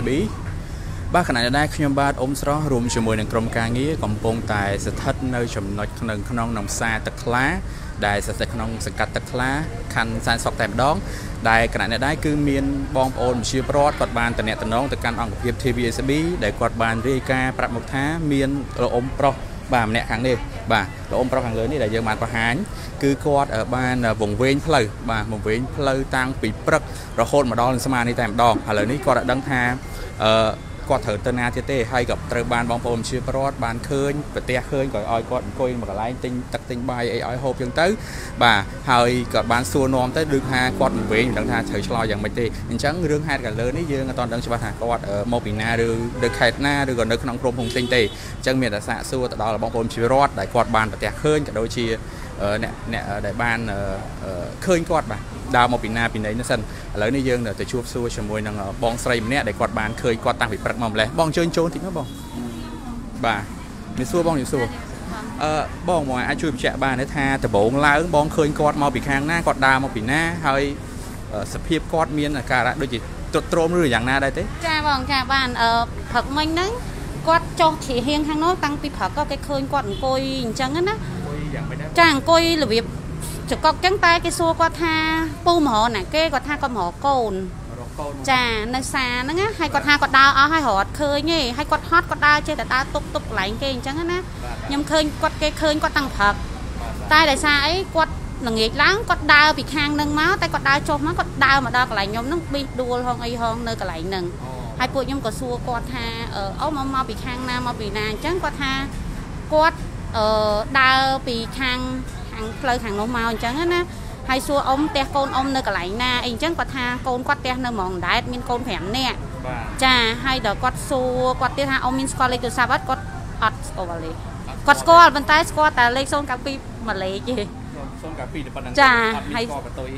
ប៊ីបាទខណៈដែលខ្ញុំបាទអ៊ុំស្រស់រួមជាមួយនឹងក្រុមការងារកំពុងតែស្ថិតនៅចំណុចក្នុងក្នុងក្នុងផ្សារទឹកខ្លា ដែលស្ថិតក្នុងសង្កាត់ទឹកខ្លាខណ្ឌសែនសុកតែម្ដងដែលគណៈនេះដែរគឺមានបងប្អូនជាប្រវត្តិគាត់បានតំណែងតំណងទៅកាន់អង្គភាព TVSB ដែលគាត់បានរាយការណ៍ប្រាប់មកថាមានរអ៊ំប្រុសបាទម្នាក់ខាងនេះ បាទរអ៊ំប្រុសខាងលើនេះដែលយើងបានបង្ហាញគឺគាត់បានវង្វេងផ្លូវបាទវង្វេងផ្លូវតាំងពីព្រឹករហូតមកដល់ស្មារតីតែម្ដងឥឡូវនេះគាត់ đã ដឹងថាអឺ គាត់ត្រូវទៅណាទៀតទេហើយក៏ត្រូវបានបងប្អូនជាប្រវត្តិបានឃើញប្រទេសឃើញក៏ឲ្យគាត់អង្គុយមួយកន្លែងទិញទឹកទិញបាយអីឲ្យហូបចឹងទៅ បាទហើយក៏បានសួរនាំទៅដូចថាគាត់មិនវិញមិនដឹងថាត្រូវឆ្លើយយ៉ាងម៉េចទេអញ្ចឹងរឿងហេតុកាលលើនេះយើងអត់ដឹងច្បាស់ថាគាត់មកពីណាឬនៅខេត្តណាឬក៏នៅក្នុងក្រុមហ៊ុនផ្សេងទេអញ្ចឹងមានតែសាកសួរទៅដល់បងប្អូនជាប្រវត្តិដែលគាត់បានប្រទេសឃើញក៏ដូចជា អ្នកអ្នកដែលបានឃើញគាត់បាទដើរមកពីណាពីណីនេះសិនឥឡូវនេះយើងទៅជួបសួរជាមួយនឹងបងស្រីម្នាក់ដែលគាត់បានឃើញគាត់តាំងពីព្រឹកមកម្លេះបងជើញចូលតិចមកបងបាទមានសួរបងមានសួរអឺបងមកអាចជួយបញ្ជាក់បានទេថាដំបូងឡើងបងឃើញគាត់មកពីខាងណាគាត់ដើរមកពីណាហើយសភាពគាត់មានអាការៈដូចជាទ្រុឌទ្រោមឬយ៉ាងណាដែរទេចាបងចាបានអឺព្រឹកមិញហ្នឹងគាត់ចុះជាហៀងខាងនោះតាំងពីព្រឹកក៏គេឃើញគាត់អង្គុយអញ្ចឹងណា ចាអង្គុយរបៀបចកកចឹងតែគេសួរគាត់ថាពូមរណាគេគាត់ថាគាត់មរកូនចានៅសាហ្នឹងណាហើយគាត់ថាគាត់ដើរអស់ហើយរត់ឃើញទេហើយគាត់ហត់គាត់ដើរចេះតែដើរតុបតុបកន្លែងគេអញ្ចឹងណាខ្ញុំឃើញគាត់គេឃើញគាត់តាំងព្រឹកតែដោយសារអីគាត់ល្ងាចឡើងគាត់ដើរពីខាងនឹងមកតែគាត់ដើរចុះមកគាត់ដើរមកដល់កន្លែងខ្ញុំហ្នឹងប៊ីសដួលហងអីហងនៅកន្លែងហ្នឹងហើយពួកខ្ញុំក៏សួរគាត់ថាអូមកមកពីខាងណាមកពីណាអញ្ចឹងគាត់ថាគាត់ អឺដើរពីខាងខាងផ្លូវខាងនោះមកអញ្ចឹងណាហើយសួរអ៊ំផ្ទះកូនអ៊ំនៅកន្លែងណាអីអញ្ចឹងគាត់ថាកូនគាត់ផ្ទះនៅហ្មងដែតមានកូន5នាក់ចាហើយដល់គាត់សួរគាត់ទៀតថាអ៊ំមានស្គាល់លេខទូរស័ព្ទអត់គាត់អត់ស្គាល់លេខគាត់ស្គាល់ប៉ុន្តែស្គាល់តែលេខ092មួយលេខទេ092តែប៉ុណ្្នឹងចាហើយ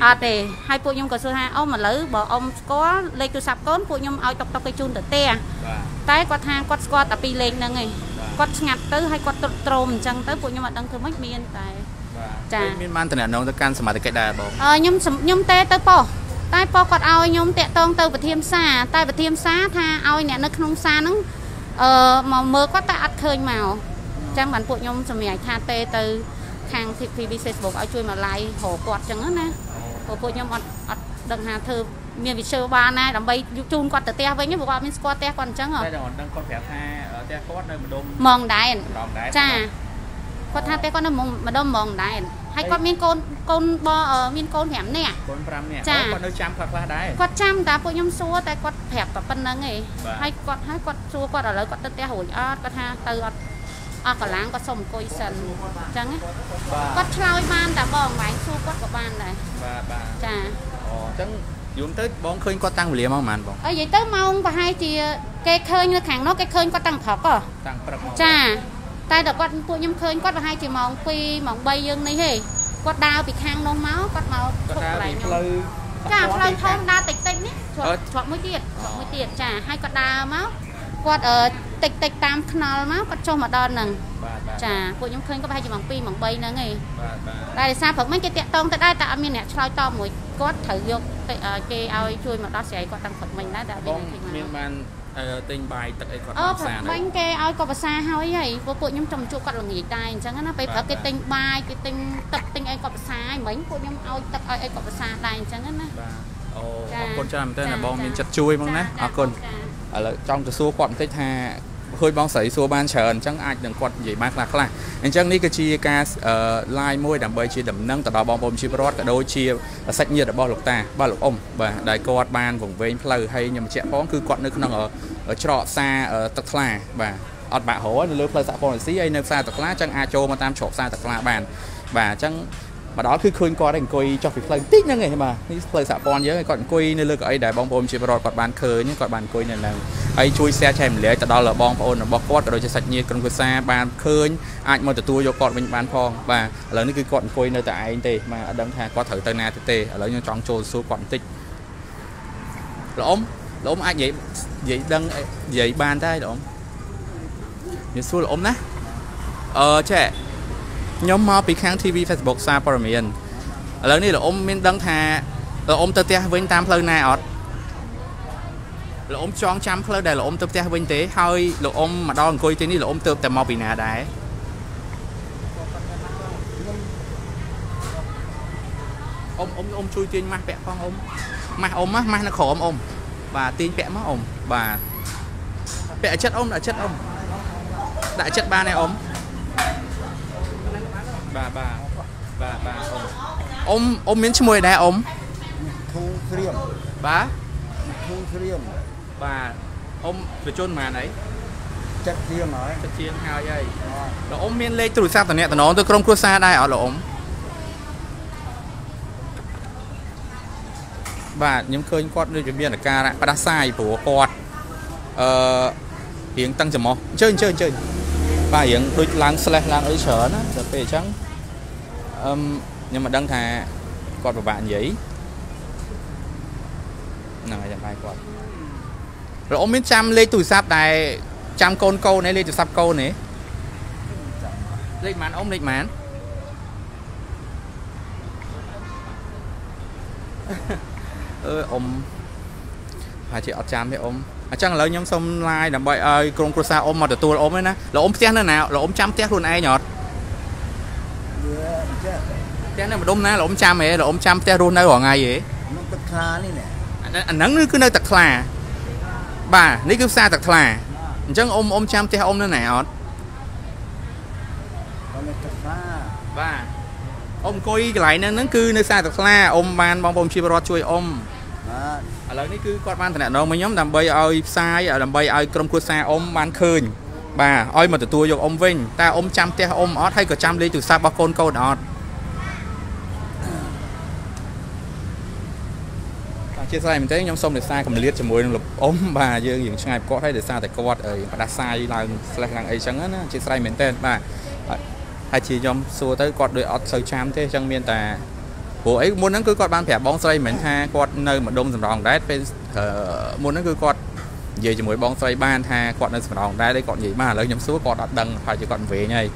អត់ទេហើយពួកខ្ញុំក៏សួរថាអ៊ំឥឡូវបើអ៊ំស្គាល់លេខទូរស័ព្ទកូនពួកខ្ញុំឲ្យតុកតុកគេជូនទៅផ្ទះតែគាត់ថាគាត់ស្គាល់តែពីរលេខហ្នឹងឯង គាត់ស្ងាត់ទៅហើយគាត់ទ្រុឌទ្រោមអញ្ចឹងទៅពួកខ្ញុំអត់ដឹងធ្វើម៉េចមានតែចាមានបានតំណងទៅកាន់សមាជិកដែរបងអឺខ្ញុំខ្ញុំទេទៅប៉ោះតែប៉ោះគាត់ឲ្យខ្ញុំតាក់តងទៅប្រធានផ្សារតែប្រធានផ្សារថាឲ្យអ្នកនៅក្នុងផ្សារហ្នឹងអឺមកមើលគាត់តែអត់ឃើញមកអញ្ចឹងបានពួកខ្ញុំសម្រាប់ថាទេទៅខាង TV Facebook ឲ្យជួយមក live រកគាត់អញ្ចឹងណាព្រោះពួកខ្ញុំអត់អត់ដឹងថាធ្វើមានវិស័យបានណាដើម្បីជូនគាត់ទៅផ្ទះវិញព្រោះគាត់មានស្គាល់ផ្ទះគាត់អញ្ចឹងហ៎តែដល់ដឹងគាត់ប្រាប់ថា ផ្ទះគាត់នៅម្ដុំម៉ងដែនចាគាត់ថាផ្ទះគាត់នៅម្ដុំម៉ងដែនហើយគាត់មានកូនកូនបមានកូន5នាក់កូន5នាក់គាត់នៅចាំខ្លះខ្លះដែរគាត់ចាំតែពួកខ្ញុំសួរតែគាត់ប្រាប់តែប៉ុណ្្នឹងឯងហើយគាត់ហើយគាត់សួរគាត់ឥឡូវគាត់ទៅផ្ទះរួចអត់គាត់ថាទៅអត់អស់កន្លងគាត់សុំអង្គុយសិនអញ្ចឹងគាត់ឆ្លើយបានតែបងវាយសួរគាត់ក៏បានដែរបាទបាទចាអូអញ្ចឹងយំទៅបងឃើញគាត់តាំងវេលាមកប៉ុន្មានបងអើនិយាយទៅម៉ោងប្រហែលជា គេឃើញនៅខាងនោះគេឃើញគាត់តាំងព្រឹកតាំងព្រឹកមកចាតែដល់គាត់ពួកខ្ញុំឃើញគាត់ប្រហែលជាម៉ោង2ម៉ោង3យើងនេះហេគាត់ដើរពីខាងនោះមកគាត់មកឈប់កន្លែងផ្លូវចាផ្លូវធំដើរតិចតិចនេះជ្រាប់ជ្រាប់មួយទៀតជ្រាប់មួយទៀតចាហើយគាត់ដើរមកគាត់តិចតិចតាមខ្នល់មកគាត់ចុះមកដល់ហ្នឹងចាពួកខ្ញុំឃើញគាត់ប្រហែលជាម៉ោង2ម៉ោង3ហ្នឹងឯងតែដោយសារព្រឹកមិញគេតាក់តងទៅដែរតែអត់មានអ្នកឆ្លើយតបមួយគាត់ត្រូវយកគេឲ្យជួយមកដោះស្រាយគាត់តាំងព្រឹកមិញដែរតែមានមានបាន ទិញបាយទឹកអីគាត់អឺព្រឹកមិញគេឲ្យគាត់ភាសាហើយហើយពួកពួកខ្ញុំចង់ជួបគាត់ល្ងាចដែរអញ្ចឹងណាពេលព្រឹកគេទិញបាយគេទិញទឹកទិញអីគាត់ភាសាហើយមិញពួកខ្ញុំឲ្យទឹកឲ្យអីគាត់ភាសាដែរអញ្ចឹងណាបាទអូអរគុណច្រើនមែនទែនបងមានចិត្តជួយហ្មងណាអរគុណឥឡូវចង់ទៅសួរគាត់បន្តិចថា ឃើញបងស្រីសួរបានច្រើនអញ្ចឹងអាចនឹងគាត់និយាយបានខ្លះខ្លះអញ្ចឹងនេះគឺជាការ live មួយដើម្បីជាដំណឹងទៅដល់បងប្អូនជីវរដ្ឋក៏ដូចជាសាច់ញាតិរបស់លោកតាបាទលោកអ៊ំបាទដែលគាត់បានវង្វេងផ្លូវហើយខ្ញុំបញ្ជាក់ផងគឺគាត់នៅក្នុងច្រកផ្សារទឹកថ្លាបាទអត់បាក់រនៅលើផ្លូវសហព័ន្ធស៊ីហើយនៅផ្សារទឹកថ្លាអញ្ចឹងអាចចូលមកតាមច្រកផ្សារទឹកថ្លាបានបាទអញ្ចឹង មកដល់គឺឃើញគាត់អង្គុយចុះពីផ្លូវតិចហ្នឹងឯងបាទនេះផ្លូវសហព័ន្ធយើងគាត់អង្គុយនៅលើកៅអីដែលបងប្អូនជាបរិវត្តគាត់បានឃើញគាត់បានអង្គុយនៅហ្នឹងហើយជួយ share ចែកម្លែកទៅដល់បងប្អូនរបស់គាត់ក៏ដូចជាសាច់ញាតិក្រុមគ្រួសារបានឃើញអាចមកទទួលយកគាត់វិញបានផងបាទឥឡូវនេះគឺគាត់អង្គុយនៅតែឯងទេបាទអត់ដឹងថាគាត់ត្រូវទៅណាទៅទេឥឡូវខ្ញុំចង់ចូលសួរគាត់បន្តិចលោកអ៊ំលោកអ៊ំអាចនិយាយនិយាយដឹងនិយាយបានតែលោកអ៊ំនិយាយសួរលោកអ៊ំណាអឺចេះ ខ្ញុំមកពីខាង TV Facebook សារព័ត៌មានឥឡូវនេះលោកអ៊ំមានដឹងថាលោកអ៊ំទៅផ្ទះវិញតាមផ្លូវណាអត់លោកអ៊ំចងចាំផ្លូវដែលលោកអ៊ំទៅផ្ទះវិញទេហើយលោកអ៊ំមកដល់អង្គុយទីនេះលោកអ៊ំទៅតែមកពីណាដែរអ៊ំអ៊ំអ៊ំជួយទាញម៉ាស់ពាក់ផងអ៊ំម៉ាស់អ៊ំម៉ាស់ម៉ាស់នៅក្រោមអ៊ំបាទទាញពាក់មកអ៊ំបាទពាក់ឲ្យចិត្តអ៊ំដាក់ចិត្តអ៊ំដាក់ចិត្តបានទេអ៊ំ បាទបាទបាទបាទអ៊ំអ៊ំអ៊ំមានឈ្មោះអីដែរអ៊ំធូងស្រៀមបាទធូងស្រៀមបាទអ៊ំបញ្ជនប៉ុន្មានអីចិត្តស្រៀមហើយចិត្តជាងហើយហើយលោកអ៊ំមានលេខទូរស័ព្ទតំណតំណងទៅក្រុមគ្រួសារដែរអត់លោកអ៊ំបាទខ្ញុំឃើញគាត់ដូចជាមានអាការៈផ្ដាសាយព្រោះគាត់អឺរៀងតឹងច្រមុះអញ្ជើញអញ្ជើញអញ្ជើញបាទរៀងដូចឡើង slash ឡើងអីច្រើនណាដល់ពេលអញ្ចឹង អឹមខ្ញុំមិនដឹងថាគាត់ពិបាកនិយាយហ្នឹងហើយចាំបាយគាត់លោកអ៊ំមានចាំលេខទូរស័ព្ទដែលចាំកូនកូនឯលេខទូរស័ព្ទកូនឯលេខប៉ុន្មានអ៊ំលេខប៉ុន្មានអឺអ៊ំហាក់ជាអត់ចាំទេអ៊ំអញ្ចឹងឥឡូវខ្ញុំសុំ live ដើម្បីឲ្យក្រុមគ្រួសារអ៊ំមកទទួលអ៊ំឯណាលោកអ៊ំផ្ទះនៅណាលោកអ៊ំចាំផ្ទះខ្លួនឯងអត់វាចេះ ផ្ទះនៅម្ដុំណាលោកអ៊ំចាំហ៎លោកអ៊ំចាំផ្ទះរស់នៅរាល់ថ្ងៃហ៎នោះទឹកខ្លានេះណែអាហ្នឹងគឺនៅទឹកខ្លាបាទនេះគឺផ្សារទឹកខ្លាអញ្ចឹងអ៊ំអ៊ំចាំផ្ទះអ៊ំនៅណាអត់បើនៅទឹកខ្លាបាទអ៊ំអង្គុយកន្លែងហ្នឹងហ្នឹងគឺនៅផ្សារទឹកខ្លាអ៊ំបានបងប្អូនជាពលរដ្ឋជួយអ៊ំបាទឥឡូវនេះគឺគាត់បានតំណែងមកខ្ញុំដើម្បីឲ្យផ្សាយដើម្បីឲ្យក្រុមគ្រួសារអ៊ំបានឃើញបាទឲ្យមកទទួលយកអ៊ំវិញតើអ៊ំចាំផ្ទះអ៊ំអត់ហើយក៏ចាំលេខទូរស័ព្ទរបស់កូនកូនអត់ អធិស្ឋានមែនទេខ្ញុំសូមរក្សាកម្រិតជាមួយនឹងលោកអ៊ំបាទយើងយើងឆ្ងាយពីគាត់ហើយដោយសារតែគាត់អឺផ្ដាសាយឡើង slash ឡើងអីចឹងណាអធិស្ឋានមែនទេបាទហើយជាខ្ញុំសួរទៅគាត់ដូចអត់សូវចាំទេអញ្ចឹងមានតែព្រោះអីមុនហ្នឹងគឺគាត់បានប្រាប់បងស្រីមិនមែនថាគាត់នៅម្ដុំសំរងដែរពេលអឺមុនហ្នឹងគឺគាត់និយាយជាមួយបងស្រីបានថាគាត់នៅសំរងដែរទេគាត់និយាយបានឥឡូវខ្ញុំសួរគាត់អត់ដឹងហើយជាគាត់វែងហើយ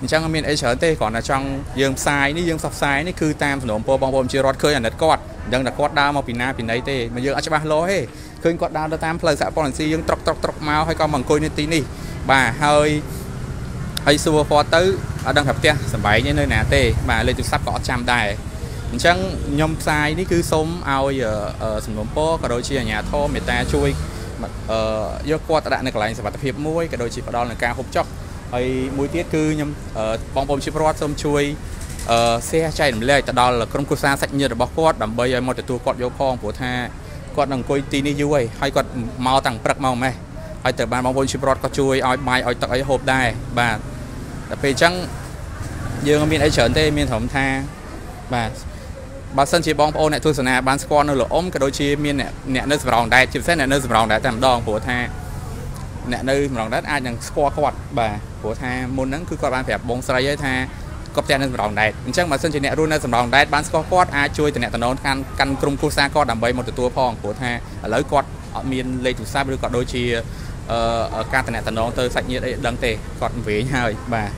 អញ្ចឹងអត់មានអីច្រើនទេគ្រាន់តែចង់យើងផ្សាយនេះយើងផ្សព្វផ្សាយនេះគឺតាមសំណូមពរបងប្អូនជារដ្ឋឃើញអាណិតគាត់ អញ្ចឹងតែគាត់ដើរមកពីណាពីណីទេមកយើងអត់ច្បាស់លាស់ទេឃើញគាត់ដើរទៅតាមផ្លូវសហព័ន្ធស៊ីយើងត្រុកត្រុកត្រុកមកហើយក៏មកអង្គុយនៅទីនេះបាទហើយហើយសួរគាត់ទៅអត់ដឹងថាផ្ទះសំបែងនៅណាទេបាទលេខទូរស័ព្ទក៏អត់ចាំដែរអញ្ចឹងខ្ញុំផ្សាយនេះគឺសូមឲ្យសំណុំពរក៏ដូចជាអាជ្ញាធរមេត្តាជួយអឺយកគាត់ទៅដាក់នៅកន្លែងសុវត្ថិភាពមួយក៏ដូចជាផ្ដល់នឹងការហូបចុកហើយមួយទៀតគឺខ្ញុំបងប្អូនជាពលរដ្ឋសូមជួយ អឺ share ចែករំលែកទៅដល់ក្រុមគ្រួសារសាច់ញាតិរបស់គាត់ដើម្បីឲ្យមកទទួលគាត់យកផងព្រោះថាគាត់នឹងអង្គុយទីនេះយូរហើយហើយគាត់មកតាំងព្រឹកមកម៉េះហើយទៅបានបងប្អូនជាពលរដ្ឋក៏ជួយឲ្យបាយឲ្យទឹកឲ្យហូបដែរបាទតែពេលអញ្ចឹងយើងមានអីច្រើនទេមានត្រឹមថាបាទបើសិនជាបងប្អូនអ្នកទស្សនាបានស្គាល់នៅលោកអ៊ំក៏ដូចជាមានអ្នកអ្នកនៅសម្រងដែរជាពិសេសអ្នកនៅសម្រងដែរតែម្ដងព្រោះថាអ្នកនៅសម្រងដែរអាចនឹងស្គាល់គាត់បាទព្រោះថាមុនហ្នឹងគឺគាត់បានប្រាប់បងស្រីហើយថា គាត់ផ្ទះនៅសម្រងដែរអញ្ចឹងបើសិនជាអ្នករស់នៅសម្រងដែរបានស្គាល់គាត់អាចជួយតំណតំណងកាន់កាន់ក្រុមគ្រួសារគាត់ដើម្បីមកទទួលផងព្រោះថាឥឡូវគាត់អត់មានលេខទូរស័ព្ទឬក៏ដូចជាអឺការតំណតំណងទៅសាច់ញាតិអីដឹងទេគាត់វែងហើយបាទ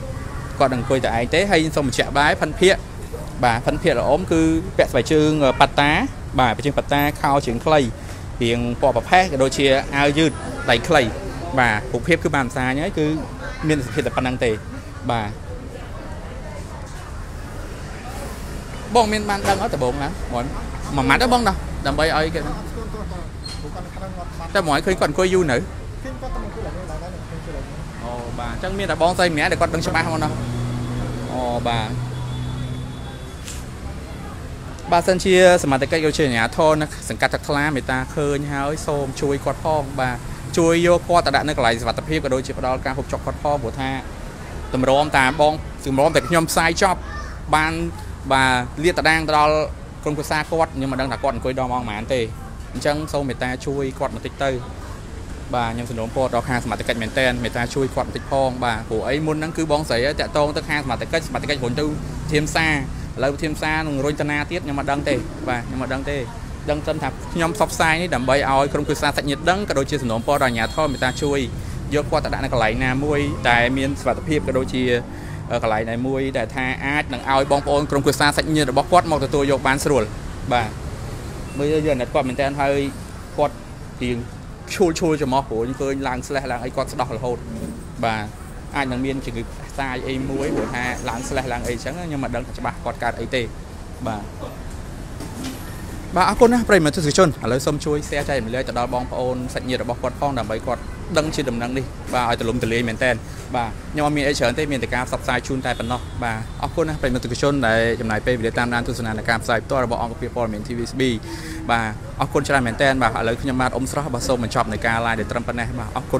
គាត់នឹងអង្គុយតែឯងទេហើយសូមបញ្ជាក់បាយផិនភាកបាទផិនភាកល្អមគឺពាក់ស្បែកជើងប៉ាតាបាទស្បែកជើងប៉ាតាខោជើងខ្លីរៀងពណ៌ប្រផេះក៏ដូចជាអាវយឺតដៃខ្លីបាទរូបភាពគឺបានផ្សាយហើយគឺមានសភាពតែប៉ុណ្្នឹងទេបាទ បងមានបានដឹងអត់ដបងណាបងមួយម៉ាត់ទៅបងដោះដើម្បីឲ្យគេតែមកឲ្យឃើញគាត់អង្គុយយូរនៅអូបាទអញ្ចឹងមានតែបងស្រីម្នាក់ដែលគាត់ដឹងច្បាស់មកណោះអូបាទបើសិនជាសមត្ថកិច្ចក៏ជាអាជ្ញាធរនៅសង្កាត់ទឹកខ្លាមេតាឃើញហើយសូមជួយគាត់ផងបាទជួយយកគាត់ទៅដាក់នៅកន្លែងសុវត្ថិភាពក៏ដូចជាផ្ដល់ការហូបចុកគាត់ផងព្រោះថាតម្រាំតាមបងសម្រាំតែខ្ញុំផ្សាយចប់បាន បាទលាតត្រដាងទៅដល់ក្រុមគ្រួសារគាត់ខ្ញុំមិនដឹងថាគាត់អង្គុយដល់ម៉ោងប៉ុន្មានទេអញ្ចឹងសូមមេត្តាជួយគាត់បន្តិចទៅបាទខ្ញុំសំណូមពរដល់ខាងសមត្ថកិច្ចមែនតើមេត្តាជួយគាត់បន្តិចផងបាទព្រោះអីមុនហ្នឹងគឺបងស្រីតាក់តងទៅខាងសមត្ថកិច្ចសមត្ថកិច្ចរុញទៅធាមសាឥឡូវធាមសានឹងរុញតាណាទៀតខ្ញុំមិនដឹងទេបាទខ្ញុំមិនដឹងទេដឹងត្រឹមថាខ្ញុំផ្សព្វផ្សាយនេះដើម្បីឲ្យក្រុមគ្រួសារសាច់ញាតិដឹងក៏ដូចជាសំណូមពរដល់អាជ្ញាធរមេត្តាជួយយកគាត់ទៅដាក់នៅកន្លែងណាមួយដែលមានសុវត្ថិភាពក៏ដូចជា កន្លែងណាមួយដែលថាអាចនឹងឲ្យបងប្អូនក្រុមគ្រួសារសាច់ញាតិរបស់គាត់មកទទួលយកបានស្រួលបាទមើលយើងអាណិតគាត់មែនតើហើយគាត់រៀងឈួលឈួលច្រមុះព្រោះឃើញឡើង slash ឡើងអីគាត់ស្ដោះរហូតបាទអាចនឹងមានជំងឺផ្សាយអីមួយព្រោះថាឡើង slash ឡើងអីចឹងខ្ញុំមិនដឹងថាច្បាស់គាត់កើតអីទេបាទ បាទអរគុណណាប្រិយមិត្តទស្សនិកជនឥឡូវសូមជួយ share ចែកម្លែកទៅដល់បងប្អូនសាច់ញាតិរបស់គាត់ផងដើម្បីគាត់ដឹងជាដំណឹងនេះបាទឲ្យទូលំទូលាយមែនតើបាទខ្ញុំអត់មានអីច្រើនទេមានតែការផ្សព្វផ្សាយជូនតែប៉ុណ្ណោះបាទអរគុណណាប្រិយមិត្តទស្សនិកជនដែលចំណាយពេលវេលាតាមដានទស្សនានៃការផ្សាយផ្ទាល់របស់អង្គភាពព័ត៌មាន TVSB បាទអរគុណច្រើនមែនតើបាទឥឡូវខ្ញុំបាទអ៊ំស្រស់បាទសូមបញ្ចប់នៃការ live ដែលត្រឹមប៉ុណ្ណេះបាទអរគុណ